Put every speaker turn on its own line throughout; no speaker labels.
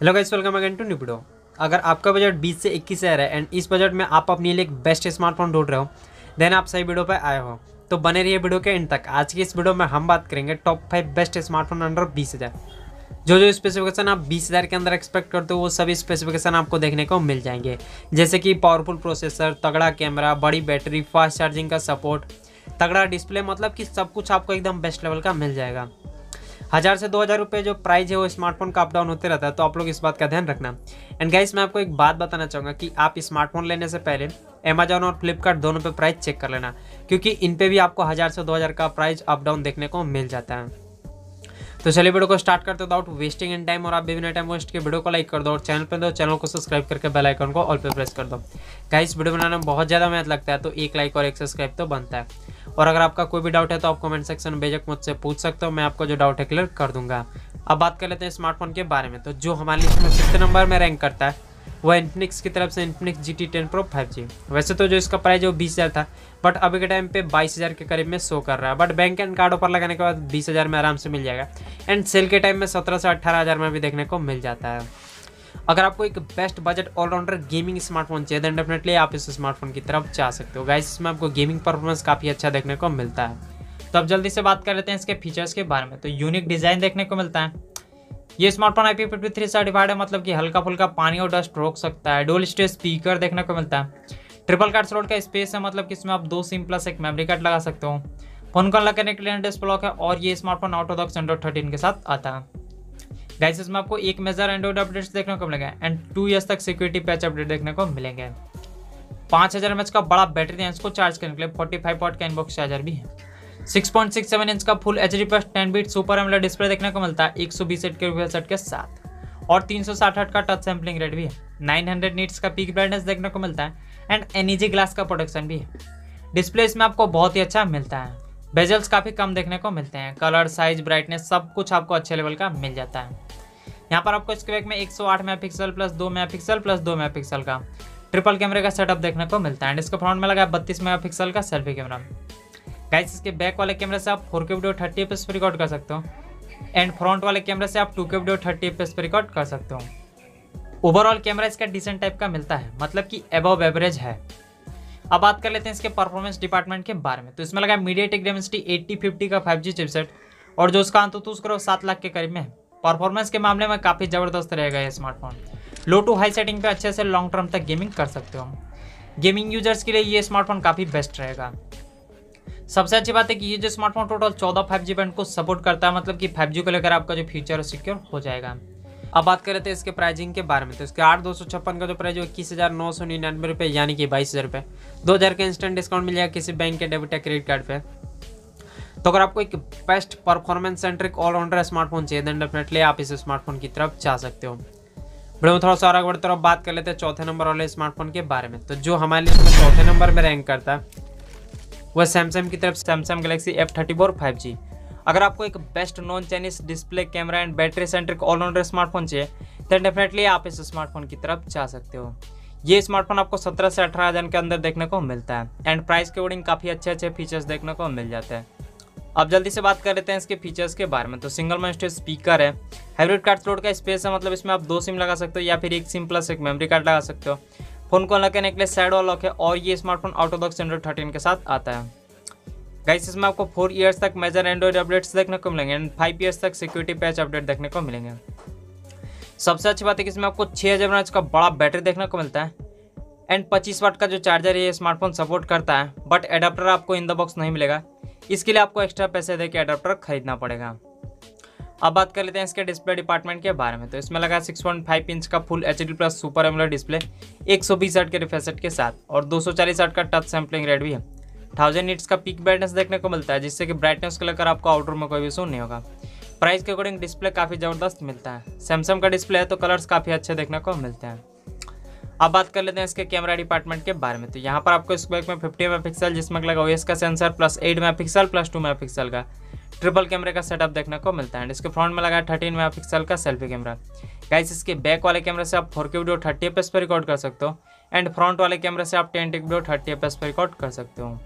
Hello guys welcome again to निपडो अगर आपका budget 20 से 21 हज़ार है एंड इस बजट में आप अपने लिए एक बेस्ट स्मार्टफ़ोन ढूंढ रहे हो देन आप सही वीडियो पर आए हो। तो बने रहिए वीडियो के एंड तक। आज की इस वीडियो में हम बात करेंगे top five best smartphone under बीस हज़ार। जो जो स्पेसिफिकेशन आप बीस हज़ार के अंदर एक्सपेक्ट करते हो, वो सभी स्पेसिफिकेशन आपको देखने को मिल जाएँगे। जैसे कि पावरफुल प्रोसेसर तगड़ा कैमरा बड़ी बैटरी फास्ट चार्जिंग का सपोर्ट तगड़ा डिस्प्ले मतलब कि सब कुछ आपको एकदम बेस्ट लेवल का मिल जाएगा। हज़ार से दो हज़ार रुपये जो प्राइस है वो स्मार्टफ़ोन का अपडाउन होते रहता है तो आप लोग इस बात का ध्यान रखना। एंड गाइस मैं आपको एक बात बताना चाहूँगा कि आप स्मार्टफ़ोन लेने से पहले अमेजोन और फ्लिपकार्ट दोनों पर प्राइस चेक कर लेना, क्योंकि इन पर भी आपको हज़ार से दो हज़ार का प्राइज़ अपडाउन देखने को मिल जाता है। तो चलिए वीडियो को स्टार्ट करते विदाउट वेस्टिंग इन टाइम और आप बिना टाइम वेस्ट के वीडियो को लाइक कर दो और चैनल पर दो चैनल को सब्सक्राइब करके बेल आइकन को ऑल पे प्रेस कर दो। गाइस वीडियो बनाने में बहुत ज़्यादा मेहनत लगता है तो एक लाइक और एक सब्सक्राइब तो बनता है। और अगर आपका कोई भी डाउट है तो आप कमेंट सेक्शन में भेजक मुझसे पूछ सकते हो, मैं आपको जो डाउट है क्लियर कर दूँगा। अब बात कर लेते हैं स्मार्टफ़ोन के बारे में तो जो हमारे लिस्ट में फिफ्थ नंबर में रैंक करता है वो इन्फिनिक्स की तरफ़ से Infinix G T ten pro five G वैसे तो जो इसका प्राइस है वो बीस हज़ार था बट अभी के टाइम पे बाईस हज़ार के करीब में शो कर रहा है। But bank and card offer लगाने के बाद बीस हज़ार में आराम से मिल जाएगा। एंड सेल के टाइम में सत्रह से अट्ठारह हज़ार में भी देखने को मिल जाता है। अगर आपको एक best budget allrounder gaming smartphone चाहिए देन डेफिनेटली आप इस स्मार्टफ़ोन की तरफ़ जा सकते हो। गाइस इसमें आपको गेमिंग परफॉर्मेंस काफ़ी अच्छा देखने को मिलता है। तो अब जल्दी से बात कर लेते हैं इसके फीचर्स के बारे में। तो यूनिक डिज़ाइन देखने को मिलता है। ये smartphone I P fifty three certified है मतलब कि हल्का फुल्का पानी और डस्ट रोक सकता है। डोल स्टेज स्पीकर देखने को मिलता है। ट्रिपल कार्ड स्लॉट का स्पेस है मतलब कि इसमें आप दो सिम प्लस एक मेमोरी कार्ड लगा सकते हो। फ़ोन कॉल करने के लिए डिस्प्ले लॉक है और ये स्मार्टफ़ोन ऑटोडॉक्स एंड्रॉइड थर्टीन के साथ आता है। गाइस इसमें आपको एक मेजर एंड्रॉइड अपडेट्स देखने को मिलेगा एंड टू ईयर्स तक सिक्योरिटी पैच अपडेट देखने को मिलेंगे। पाँच हज़ार एम का बड़ा बैटरी है, इसको चार्ज करने के लिए फोर्टी फाइव वॉट का इनबॉक्स चार्जर भी है। 6.67 इंच का full H D plus ten bit super AMOLED display देखने को मिलता है। एक सौ बीस एट के रिफ्रेश रेट के साथ। और तीन सौ साठ हट का टच सैम्पलिंग रेट भी है। 900 हंड्रेड नीट्स का पीक ब्राइटनेस देखने को मिलता है एंड एनईजी ग्लास का प्रोडक्शन भी है। डिस्प्ले इसमें आपको बहुत ही अच्छा मिलता है। बेजल्स काफ़ी कम देखने को मिलते हैं। कलर, साइज़, ब्राइटनेस सब कुछ आपको अच्छे लेवल का मिल जाता है। यहाँ पर आपको इसके बैक में 108 megapixel plus 2 megapixel plus 2 megapixel का ट्रिपल कैमरे का सेटअप देखने को मिलता है। एंड इसके फ्रंट में लगा है बत्तीस मेगापिक्सल का सेल्फी कैमरा। गाइस इसके बैक वाले कैमरा से आप four K video thirty F पर रिकॉर्ड कर सकते हो। एंड फ्रंट वाले कैमरा से आप two K video thirty F पर रिकॉर्ड कर सकते हो। ओवरऑल कैमरा इसका डिसेंट टाइप का मिलता है मतलब कि एबव एवरेज है। अब बात कर लेते हैं इसके परफॉर्मेंस डिपार्टमेंट के बारे में। तो इसमें लगा MediaTek Dimensity eighty fifty का फाइव जी चिपसेट और जो उसका अंत उसको सात लाख के करीब में है। परफॉर्मेंस के मामले में काफ़ी ज़बरदस्त रहेगा ये smartphone low to high setting पे अच्छे से लॉन्ग टर्म तक गेमिंग कर सकते हो गेमिंग यूज़र्स के लिए ये स्मार्टफ़ोन काफ़ी बेस्ट रहेगा। सबसे अच्छी बात है कि ये जो स्मार्टफ़ोन टोटल चौदह फाइव जी बैंड को सपोर्ट करता है मतलब कि फाइव जी को लेकर आपका जो फ्यूचर सिक्योर हो जाएगा। अब बात करें तो इसके प्राइसिंग के बारे में तो इसके आठ दो सौ छप्पन का जो प्राइस है इक्कीस हज़ार नौ सौ निन्यानवे रुपये यानी कि बाईस हज़ार रुपये दो हज़ार का इंस्टेंट डिस्काउंट मिल जाएगा किसी बैंक के डेबिट या क्रेडिट कार्ड पे। तो अगर आपको एक best performance centric allrounder smartphone चाहिए देन डेफिनेटली आप इस स्मार्टफ़ोन की तरफ़ जा सकते हो। में थोड़ा सा आगे तरफ़ बात कर लेते हैं चौथे नंबर वाले स्मार्टफ़ोन के बारे में। तो जो हमारे लिए चौथे नंबर में रैंक करता है वह सैमसंग की तरफ़ Samsung Galaxy F thirty four five G अगर आपको एक best non Chinese display camera and battery centric allrounder smartphone चाहिए तो डेफिनेटली आप इस स्मार्टफ़ोन की तरफ़ जा सकते हो। ये स्मार्टफ़ोन आपको सत्रह से अठारह हज़ार के अंदर देखने को मिलता है एंड प्राइस के अकॉर्डिंग काफ़ी अच्छे अच्छे फीचर्स देखने को मिल जाते हैं। अब जल्दी से बात कर लेते हैं इसके फीचर्स के बारे में। तो सिंगल मास्टर स्पीकर है हाइब्रिड कार्ड स्लोट का स्पेस है मतलब इसमें आप दो सिम लगा सकते हो या फिर एक सिम प्लस एक मेमोरी कार्ड लगा सकते हो। फ़ोन को लगाने के लिए साइड वॉल लॉक है और ये स्मार्टफ़ोन ऑटोडॉक्स एंड्रॉइड थर्टीन के साथ आता है। गाइस इसमें आपको फोर ईयर्स तक मेजर एंड्रॉइड अपडेट्स देखने को मिलेंगे एंड फाइव ईयर्स तक सिक्योरिटी पैच अपडेट देखने को मिलेंगे। सबसे अच्छी बात है कि इसमें आपको छः हज़ार का बड़ा बैटरी देखने को मिलता है एंड पच्चीस वाट का जो चार्जर है, ये स्मार्टफ़ोन सपोर्ट करता है बट एडाप्टर आपको इन द बॉक्स नहीं मिलेगा। इसके लिए आपको एक्स्ट्रा पैसे दे के एडाप्टर खरीदना पड़ेगा। अब बात कर लेते हैं इसके डिस्प्ले डिपार्टमेंट के बारे में। तो इसमें लगा 6.5 इंच का full HD plus super AMOLED display एक सौ के रिफ्रेश के साथ और दो सौ का टच सैम्पलिंग रेट भी है। थाउज़ेंड नीट्स का पीक ब्राइटनेस देखने को मिलता है, जिससे कि ब्राइटनेस को लेकर आपको आउटडोर में कोई भी इशू नहीं होगा। प्राइस के अकॉर्डिंग डिस्प्ले काफ़ी ज़बरदस्त मिलता है। सैमसंग का डिस्प्ले है तो कलर्स काफ़ी अच्छे देखने को मिलते हैं। अब बात कर लेते हैं इसके कैमरा डिपार्टमेंट के बारे में। तो यहाँ पर आपको इस बैक में फिफ्टी मेगा पिक्सल जिसमें लगा ओएस का sensor plus eight mega pixel plus two mega pixel का। ट्रिपल कैमरे का सेटअप देखने को मिलता है। इसके फ्रंट में लगा है थर्टीन मेगा का सेल्फी कैमरा गाइस इसके बैक वाले कैमरे से आप four K video thirty F पर रिकॉर्ड कर सकते हो। एंड फ्रंट वाले कैमरे से आप ten tick video thirty F पर रिकॉर्ड कर सकते हो।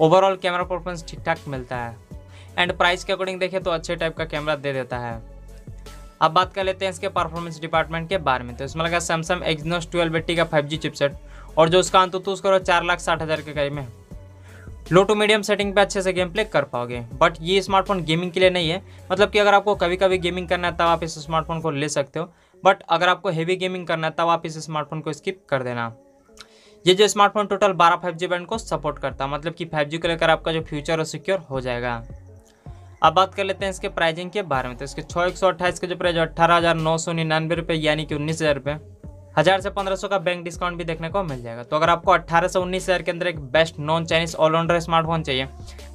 ओवरऑल कैमरा परफॉर्मेंस ठीक ठाक मिलता है। एंड प्राइस के अकॉर्डिंग देखें तो अच्छे टाइप का कैमरा दे देता है।
अब बात कर लेते हैं इसके परफॉर्मेंस डिपार्टमेंट के बारे में। तो इसमें लगा सैमसंग एक्सनोस ट्वेल्व एट्टी का फाइव जी चिपसेट और जो उसका अंत तो उसका चार लाख साठ हज़ार के करीब में। लो टू मीडियम सेटिंग पे अच्छे से गेम प्ले कर पाओगे। बट ये स्मार्टफ़ोन गेमिंग के लिए नहीं है। मतलब कि अगर आपको कभी कभी गेमिंग करना है, तब आप इस स्मार्टफ़ोन को ले सकते हो। बट अगर आपको हैवी गेमिंग करना है, तब आप इस स्मार्टफ़ोन को स्किप कर देना। ये जो स्मार्टफ़ोन टोटल बारह फाइव जी बैंड को सपोर्ट करता है मतलब कि फाइव जी को लेकर आपका जो फ्यूचर है सिक्योर हो जाएगा। अब बात कर लेते हैं इसके प्राइजिंग के बारे में। तो इसके छः एक सौ अट्ठाईस के जो प्राइस अट्ठारह हज़ार नौ सौ निन्यानवे रुपये यानी कि उन्नीस हज़ार रुपये हज़ार से पंद्रह सौ का बैंक डिस्काउंट भी देखने को मिल जाएगा। तो अगर आपको अट्ठारह से, उन्नीस हज़ार के अंदर एक best non Chinese allrounder smartphone चाहिए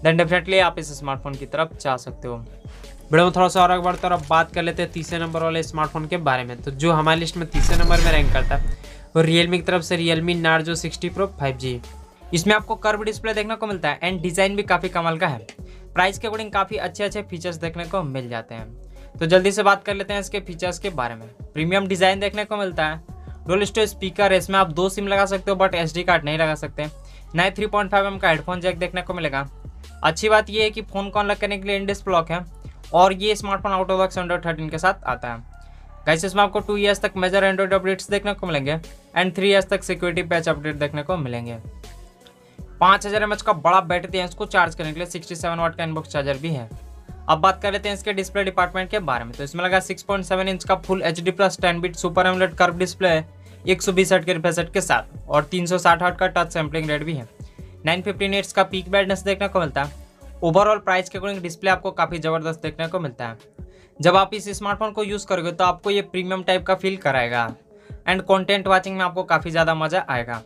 देन डेफिनेटली आप इस स्मार्टफ़ोन की तरफ़ जा सकते हो।
वीडियो में थोड़ा सा और आगे बढ़ते और बात कर लेते हैं तीसरे नंबर वाले स्मार्टफ़ोन के बारे में। तो जो हमारी लिस्ट में तीसरे नंबर में रैंक करता है, वो रियलमी की तरफ़ से Realme Narzo sixty pro five G इसमें आपको कर्व डिस्प्ले देखने को मिलता है एंड डिज़ाइन भी काफ़ी कमाल का है। प्राइस के अकॉर्डिंग काफ़ी अच्छे अच्छे फीचर्स देखने को मिल जाते हैं। तो जल्दी से बात कर लेते हैं इसके फीचर्स के बारे में। प्रीमियम डिज़ाइन देखने को मिलता है। डोल स्टोर स्पीकर है इसमें आप दो सिम लगा सकते हो बट एस कार्ड नहीं लगा सकते। नए थ्री पॉइंट फाइव एम का हेडफोन जैक देखने को मिलेगा। अच्छी बात यह है कि फ़ोन को अनलॉक करने के लिए इंडिस ब्लॉक है, और ये smartphone out of box Android thirteen के साथ आता है। गाइस इसमें आपको टू ईयर्स तक मेजर एंड्रॉइड अपडेट्स देखने को मिलेंगे एंड थ्री ईयर्स तक सिक्योरिटी पैच अपडेट देखने को मिलेंगे। पाँच हज़ार एम का बड़ा बैटरी है, इसको चार्ज करने के लिए सिक्सटी सेवन वाट का इनबॉक्स चार्जर भी है। अब बात कर लेते हैं इसके डिस्प्ले डिपार्टमेंट के बारे में। तो इसमें लगा 6.7 इंच का full H D plus ten bit super AMOLED curve display है। एक सौ बीस हट के रिफ्रेश के साथ और तीन सौ साठ हट का टच सैम्पलिंग रेट भी है। नाइन फिफ्टी एट्स का पीक ब्राइटनेस देखने को मिलता है। ओवरऑल प्राइस के अकॉर्डिंग डिस्प्ले आपको काफ़ी ज़बरदस्त देखने को मिलता है। जब आप इस स्मार्टफ़ोन को यूज़ करोगे तो आपको ये प्रीमियम टाइप का फील कराएगा एंड कंटेंट वाचिंग में आपको काफ़ी ज़्यादा मज़ा आएगा।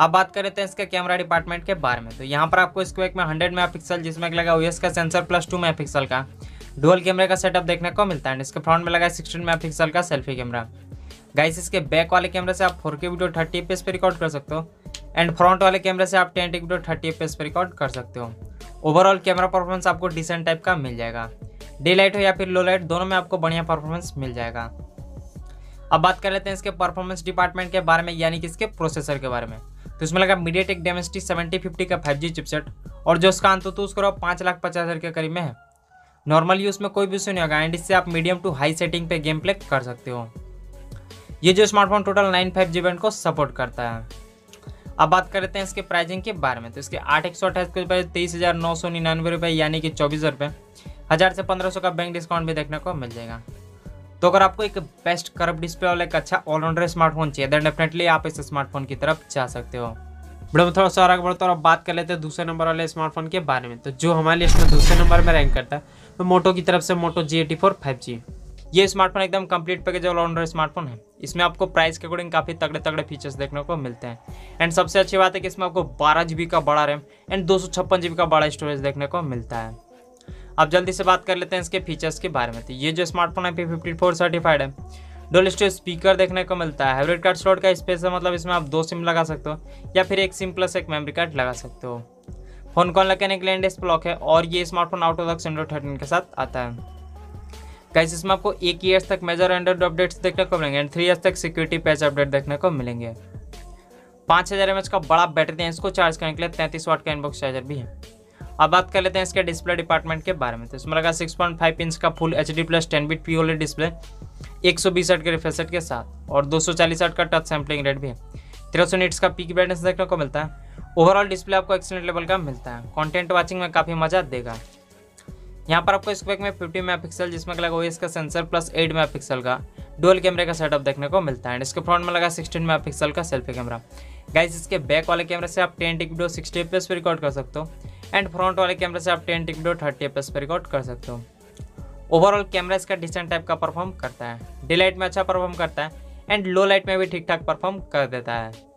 अब बात कर लेते हैं इसके कैमरा डिपार्टमेंट के बारे में। तो यहाँ पर आपको इसको एक में हंड्रेड मेगा पिक्सल जिसमें लगा ओएस का sensor plus two mega pixel का। डुअल कैमरे का सेटअप देखने को मिलता है इसके फ्रंट में लगा है सिक्सटीन मेगा पिक्सल का सेल्फी कैमरा गाइस इसके बैक वाले कैमरे से आप four K video thirty F पे रिकॉर्ड कर सकते हो। एंड फ्रंट वाले कैमरे से आप ten T video thirty F पे रिकॉर्ड कर सकते हो। ओवरऑल कैमरा परफॉर्मेंस आपको डिसेंट टाइप का मिल जाएगा। डे लाइट हो या फिर लो लाइट दोनों में आपको बढ़िया परफॉर्मेंस मिल जाएगा। अब बात कर लेते हैं इसके परफॉर्मेंस डिपार्टमेंट के बारे में, यानी कि इसके प्रोसेसर के बारे में। तो इसमें लगा MediaTek Dimensity seventy fifty का फाइव जी चिपसेट और जो उसका अंत तो उसको पाँच लाख पचास हज़ार के करीब में है। नॉर्मल यूज़ में कोई भी इशू नहीं होगा एंड इससे आप मीडियम टू हाई सेटिंग पे गेम प्ले कर सकते हो। ये जो smartphone total nine five G band को सपोर्ट करता है। अब बात कर लेते हैं इसके प्राइसिंग के बारे में। तो इसके आठ एक सौ अट्ठाईस के रुपये तेईस हज़ार नौ सौ निन्यानवे रुपये यानी कि चौबीस हज़ार रुपये हज़ार से पंद्रह सौ का बैंक डिस्काउंट भी देखने को मिल जाएगा। तो अगर आपको एक बेस्ट कर्व डिस्प्ले वाला एक अच्छा ऑलराउंडर स्मार्टफ़ोन चाहिए देन डेफिनेटली आप इस स्मार्टफ़ोन की तरफ़ जा सकते हो। बड़े में थोड़ा सा आगे बढ़ता और बात कर लेते हैं दूसरे नंबर वाले स्मार्टफ़ोन के बारे में। तो जो हमारे लिस्ट में दूसरे नंबर में रैंक करता है तो मोटो की तरफ़ से Moto G eighty four five G ये स्मार्टफ़ोन एकदम कंप्लीट पैकेज ऑलराउंडर स्मार्टफ़ोन है। इसमें आपको प्राइस के अकॉर्डिंग काफ़ी तगड़े तगड़े फीचर्स देखने को मिलते हैं। एंड सबसे अच्छी बात है कि इसमें आपको बारह जी का बड़ा रैम एंड दो सौ का बड़ा स्टोरेज देखने को मिलता है। अब जल्दी से बात कर लेते हैं इसके फीचर्स के बारे में। तो ये जो स्मार्टफ़ोन है फिफ्टी फोर सर्टिफाइड है। डोल स्टोरेज स्पीकर देखने को मिलता है। हाइब्रिड कार्ड स्लॉट का स्पेस है मतलब इसमें आप दो सिम लगा सकते हो, या फिर एक सिम प्लस एक मेमोरी कार्ड लगा सकते हो। फ़ोन कॉल लगाने के लिए इंडेस ब्लॉक है, और ये smartphone out of the thirteen के साथ आता है। गाइस इसमें आपको एक ईयर्स तक मेजर एंड्रॉइड अपडेट्स देखने को मिलेंगे एंड थ्री ईयर्स तक सिक्योरिटी पैच अपडेट देखने को मिलेंगे। पाँच हज़ार एम का बड़ा बैटरी है, इसको चार्ज करने के लिए तैंतीस वाट का इनबॉक्स चार्जर भी है। अब बात कर लेते हैं इसके डिस्प्ले डिपार्टमेंट के बारे में। तो इसमें लगा सिक्स पॉइंट फाइव इंच का full H D plus ten bit P display एक सौ बीस के रिफ्रेश के साथ, और दो सौ चालीस का टच सैम्पलिंग रेट भी है। तेरह सौ नीट्स का पीक ब्राइटनेस देखने को मिलता है। ओवरऑल डिस्प्ले आपको एक्सलेंट लेवल का मिलता है। कंटेंट वाचिंग में काफ़ी मज़ा देगा। यहाँ पर आपको इस बैक में 50 मेगापिक्सल जिसमें लगा हुआ है इसका सेंसर प्लस 8 मेगापिक्सल का। डुअल कैमरे का सेटअप देखने को मिलता है। इसके फ्रंट में लगा 16 मेगापिक्सल का सेल्फी कैमरा गाइस इसके बैक वाले कैमरे से आप ten tick video sixty F पे रिकॉर्ड कर सकते हो। एंड फ्रंट वाले कैमरे से आप ten tick video thirty F पे रिकॉर्ड कर सकते हो। ओवरऑल कैमरा इसका डिसेंट टाइप का परफॉर्म करता है। डे लाइट में अच्छा परफॉर्म करता है। एंड लो लाइट में भी ठीक ठाक परफॉर्म कर देता है।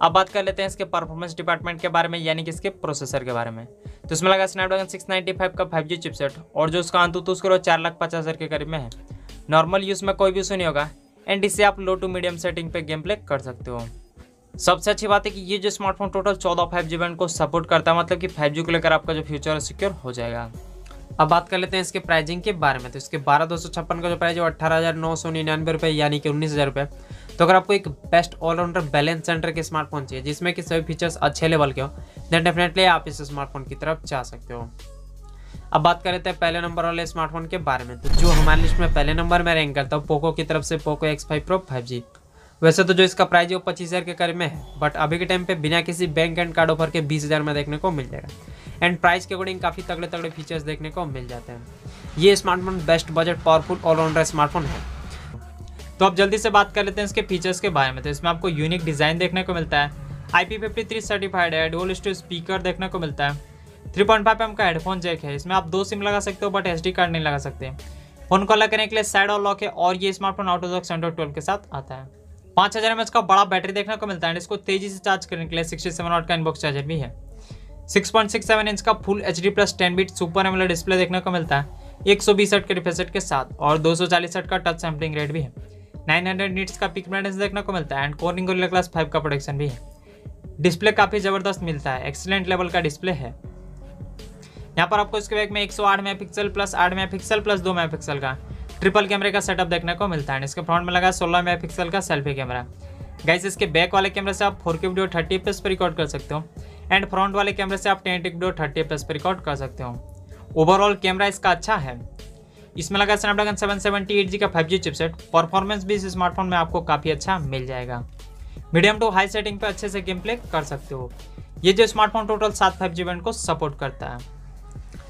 अब बात कर लेते हैं इसके परफॉर्मेंस डिपार्टमेंट के बारे में, यानी कि इसके प्रोसेसर के बारे में। तो इसमें लगा स्नैपड्रैगन 695 का 5G चिपसेट और जो उसका अंत तो उसको चार लाख पचास हज़ार के करीब में है। नॉर्मल यूज़ में कोई भी इशू नहीं होगा एंड इससे आप लो टू मीडियम सेटिंग पे गेम प्ले कर सकते हो। सबसे अच्छी बात है कि ये जो स्मार्टफ़ोन टोटल चौदह फाइव जी बैंड को सपोर्ट करता है मतलब कि फाइव जी को लेकर आपका जो फ्यूचर है सिक्योर हो जाएगा। अब बात कर लेते हैं इसके प्राइसिंग के बारे में। तो इसके बारह दो सौ छप्पन का जो प्राइस है अट्ठारह हज़ार नौ सौ निन्यानवे रुपये यानी कि उन्नीस हज़ार रुपये तो अगर आपको एक बेस्ट ऑलराउंडर बैलेंस सेंटर के स्मार्टफ़ोन चाहिए, जिसमें कि सभी फीचर्स अच्छे लेवल के हो देन डेफिनेटली आप इस स्मार्टफ़ोन की तरफ़ जा सकते हो। अब बात कर लेते हैं पहले नंबर वाले स्मार्टफ़ोन के बारे में। तो जो हमारी लिस्ट में पहले नंबर में रैंक करता है पोको की तरफ़ से Poco X five pro five G वैसे तो जो इसका प्राइस है वो पच्चीस हज़ार के करीब में है बट अभी के टाइम पे बिना किसी बैंक एंड कार्ड ऑफ़र के बीस हज़ार में देखने को मिल जाएगा। एंड प्राइस के अकॉर्डिंग काफ़ी तगड़े तगड़े फीचर्स देखने को मिल जाते हैं। ये smartphone best budget powerful allrounder smartphone है।
तो अब जल्दी से बात कर लेते हैं इसके फीचर्स के बारे में। तो इसमें आपको यूनिक डिज़ाइन देखने को मिलता है। I P fifty three certified है डोल स्टू स्पीकर देखने को मिलता है। थ्री पॉइंट फाइव एम का हेडफोन जैक है। इसमें आप दो सिम लगा सकते हो बट एस डी कार्ड नहीं लगा सकते। फ़ोन को अलग करने के लिए साइड और लॉक है और ये स्मार्टफ़ोन आउटोजॉक सेंटर ट्वेल्व के साथ आता है। पाँच हज़ार एम का बड़ा बैटरी देखने को मिलता है इसको तेज़ी से चार्ज करने के लिए सिक्सटी सेवन का इनबॉक्स चार्जर भी है। Six point six seven inch का full H D plus ten bit super AMOLED display देखने को मिलता है। एक सौ बीस के रिफ्रेश के साथ और दो सौ चालीस का टच सैम्पलिंग रेट भी है। नाइन हंड्रेड नीट्स का पिक ब्राइटनेस देखने को मिलता है एंड कोरिंग क्लास फाइव का प्रोडक्शन भी है। डिस्प्ले काफ़ी ज़बरदस्त मिलता है एक्सीलेंट लेवल का डिस्प्ले है। यहाँ पर आपको इसके बैग में एक सौ 108 megapixel plus 8 megapixel plus 2 megapixel का। ट्रिपल कैमरे का सेटअप देखने को मिलता है। इसके फ्रंट में लगा 16 मेगापिक्सल का सेल्फी कैमरा। गाइस इसके बैक वाले कैमरे से आप 4K वीडियो 30 एफएस पर रिकॉर्ड कर सकते हो। एंड फ्रंट वाले कैमरे से आप 10 वीडियो 30 एफएस पर रिकॉर्ड कर सकते हो। ओवरऑल कैमरा इसका अच्छा है। इसमें लगा स्नैपड्रैगन 778 का फाइव 5G चिपसेट परफॉर्मेंस भी इस स्मार्टफ़ोन में आपको काफ़ी अच्छा मिल जाएगा। मीडियम टू हाई सेटिंग पे अच्छे से गेम प्ले कर सकते हो। ये जो स्मार्टफ़ोन टोटल सात फाइव जी बैंड को सपोर्ट करता है।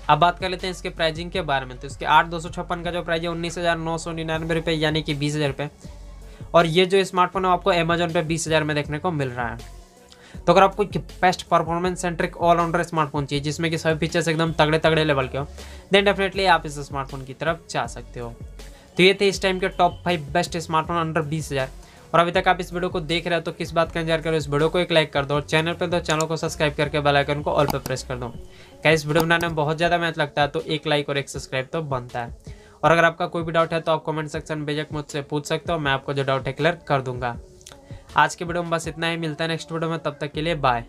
अब बात कर लेते हैं इसके प्राइजिंग के बारे में। तो इसके आठ दो सौ छप्पन का जो प्राइस है, उन्नीस हज़ार नौ सौ निन्यानवे रुपये यानी कि बीस हज़ार रुपये और ये जो स्मार्टफ़ोन है आपको अमेजोन पे बीस हज़ार में देखने को मिल रहा है। तो अगर आपको best performance centric allrounder smartphone चाहिए, जिसमें कि सभी फीचर्स एकदम तगड़े तगड़े लेवल के हो देन डेफिनेटली आप इस स्मार्टफ़ोन की तरफ़ जा सकते हो। तो ये थे इस टाइम के top five best smartphone under बीस हज़ार। और अभी तक आप इस वीडियो को देख रहे हो तो किस बात का इंतज़ार करो इस वीडियो को एक लाइक कर दो और चैनल पर तो चैनल को सब्सक्राइब करके बेलाइकन को ऑल पर प्रेस कर दो। क्या इस वीडियो बनाने में बहुत ज़्यादा मेहनत लगता है तो एक लाइक और एक सब्सक्राइब तो बनता है। और अगर आपका कोई भी डाउट है तो आप कमेंट सेक्शन बेजक मुझसे पूछ सकते हो, मैं आपको जो डाउट है क्लियर कर दूँगा। आज के वीडियो में बस इतना ही, मिलता है नेक्स्ट वीडियो में, तब तक के लिए बाय